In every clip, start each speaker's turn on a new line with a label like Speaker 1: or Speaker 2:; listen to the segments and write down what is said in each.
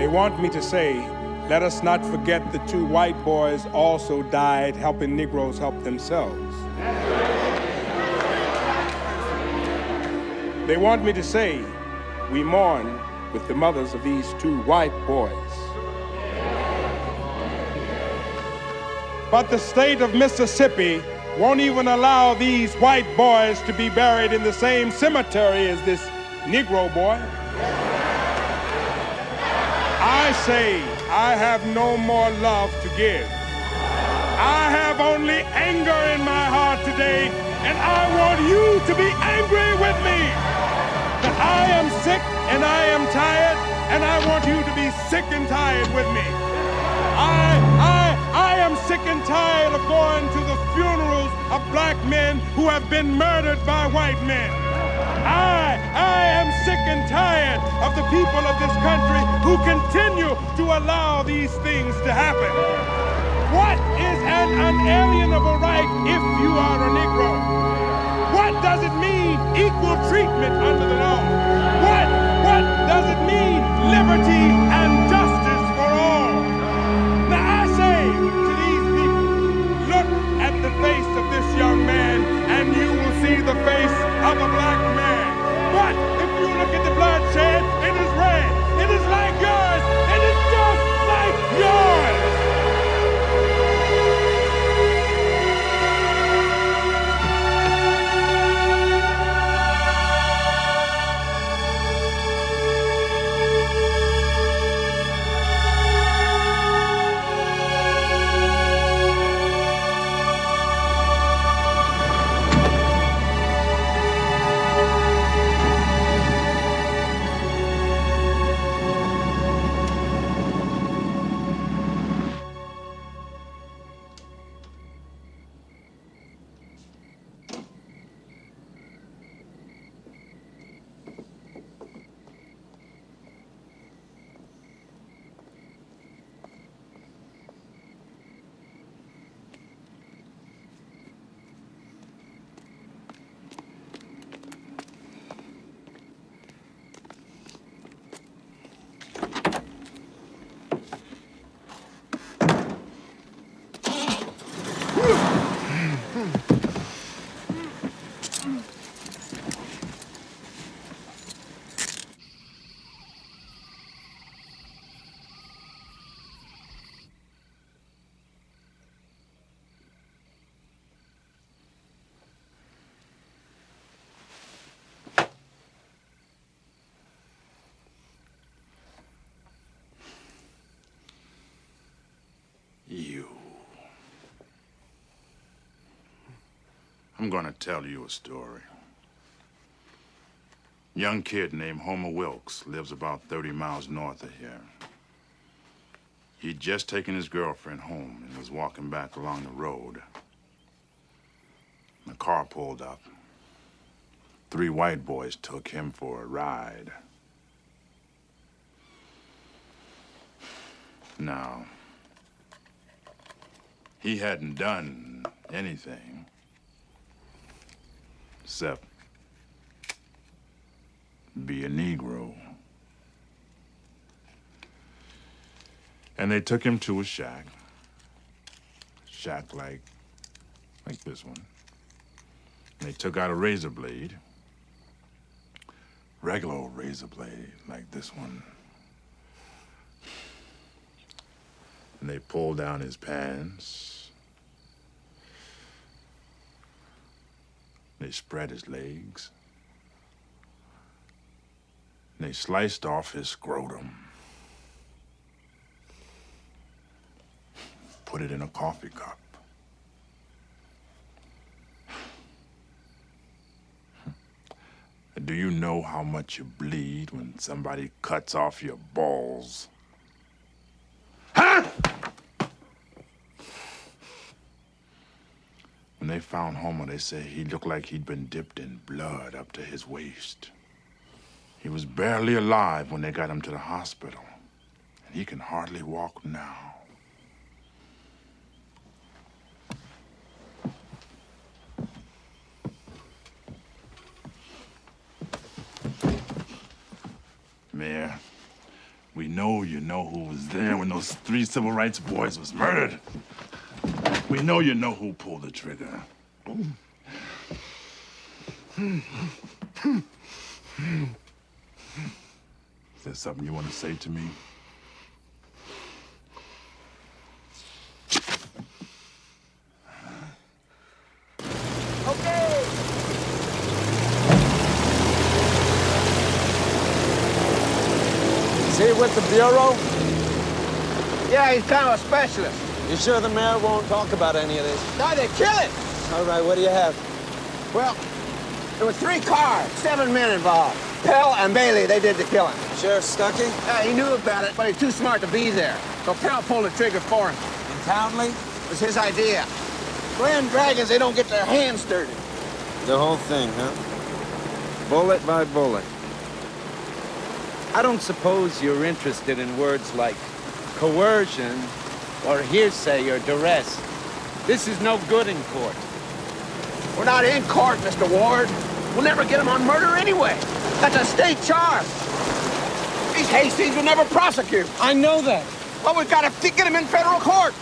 Speaker 1: They want me to say, let us not forget the two white boys also died helping Negroes help themselves. They want me to say, we mourn with the mothers of these two white boys. But the state of Mississippi won't even allow these white boys to be buried in the same cemetery as this Negro boy. I say I have no more love to give. I have only anger in my heart today, and I want you to be angry with me. That I am sick and I am tired, and I want you to be sick and tired with me. I, I, I am sick and tired of going to the funerals of black men who have been murdered by white men. I, I am sick and tired of the people of this country who continue to allow these things to happen. What is an unalienable right if you are a Negro? What does it mean equal treatment under the law? What, what does it mean liberty and justice for all? Now I say to these people, look at the face of this young man and you will see the face of a black. But if you look at the bloodshed, it is red. It is like yours.
Speaker 2: I'm gonna tell you a story. Young kid named Homer Wilkes lives about 30 miles north of here. He'd just taken his girlfriend home and was walking back along the road. The car pulled up. Three white boys took him for a ride. Now, he hadn't done anything except be a Negro. And they took him to a shack. Shack like, like this one. And they took out a razor blade. Regular old razor blade like this one. And they pulled down his pants. They spread his legs. And they sliced off his scrotum. Put it in a coffee cup. Do you know how much you bleed when somebody cuts off your balls? Huh? They found Homer, they said he looked like he'd been dipped in blood up to his waist. He was barely alive when they got him to the hospital, and he can hardly walk now. Mayor, We know you know who was there when those three civil rights boys was murdered. We know you know who pulled the trigger. Is there something you want to say to me?
Speaker 3: Okay.
Speaker 4: Is he with the Bureau?
Speaker 3: Yeah, he's kind of a specialist.
Speaker 4: You sure the mayor won't talk about any of this?
Speaker 3: No, they kill it.
Speaker 4: All right, what do you have?
Speaker 3: Well, there were three cars, seven men involved. Pell and Bailey, they did the killing.
Speaker 4: Sheriff Stuckey?
Speaker 3: Uh, he knew about it, but he's too smart to be there. So Pell pulled the trigger for him.
Speaker 4: And Townley?
Speaker 3: It was his idea. Grand Dragons, they don't get their hands dirty.
Speaker 4: The whole thing, huh?
Speaker 5: bullet by bullet. I don't suppose you're interested in words like coercion or hearsay or duress. This is no good in court.
Speaker 3: We're not in court, Mr. Ward. We'll never get him on murder anyway. That's a state charge. These Hastings will never prosecute.
Speaker 4: I know that.
Speaker 3: Well, we've got to get him in federal court.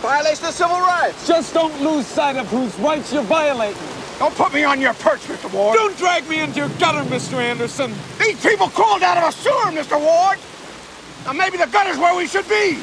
Speaker 3: Violation of civil rights.
Speaker 4: Just don't lose sight of whose rights you're violating.
Speaker 3: Don't put me on your perch, Mr. Ward.
Speaker 4: Don't drag me into your gutter, Mr. Anderson.
Speaker 3: These people crawled out of a sewer, Mr. Ward. Now maybe the gutter's where we should be.